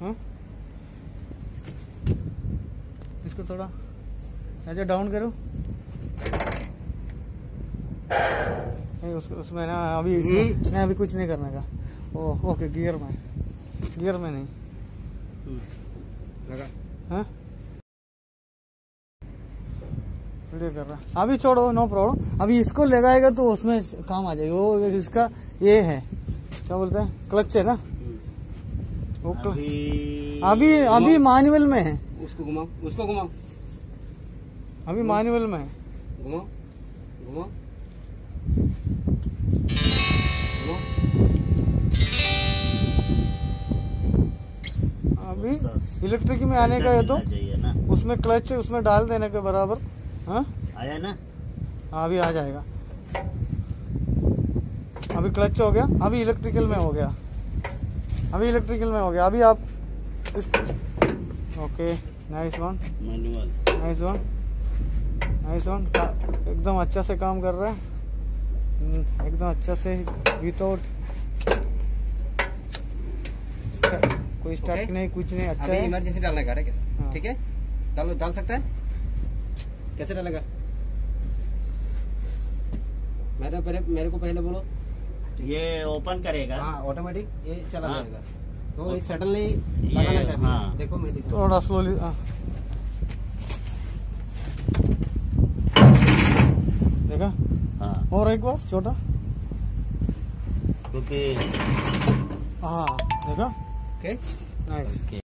हाँ? इसको थोड़ा अच्छा डाउन करो। नहीं उसको उसमें ना अभी इसमें हम्म। अभी कुछ नहीं करने का। ओ ओके गियर में। गियर में नहीं। लगा। हाँ? वीडियो कर रहा। अभी छोड़ो नो प्रॉब्लम अभी इसको लगाएगा तो उसमें काम आ जाएगा। वो इसका ये है। क्या बोलते हैं? क्लच है ना? अभी अभी अभी मैनुअल में है। उसको घुमाओ उसको घुमाओ। अभी मैनुअल में है। घुमाओ घुमाओ। घुमाओ अभी इलेक्ट्रिक में आने का है तो मिलना चाहिए ना। उसमें क्लच उसमें डाल देने के बराबर हाँ? आया ना? हाँ, अभी आ जाएगा। अभी क्लच हो गया अभी इलेक्ट्रिकल में हो गया। अभी इलेक्ट्रिकल में हो गया। अभी आप इस okay nice one manual nice one nice one एकदम अच्छा से काम कर रहा है। हम्म, एकदम अच्छा से विदाउट कोई स्टार्ट Okay. नहीं कुछ नहीं अच्छा है। इमरजेंसी डालने का है? हाँ। ठीक है? डालो डाल सकता है? कैसे डालेगा? मेरे मेरे को पहले बोलो। ये ओपन करेगा। हाँ ऑटोमेटिक ये चला हाँ। जाएगा। तो ये सडनली लगाना का हाँ। देखो मैं दिखा। थोड़ा स्लोली देखा? हाँ। और एक बार छोटा। क्योंकि हाँ देखा? Okay nice okay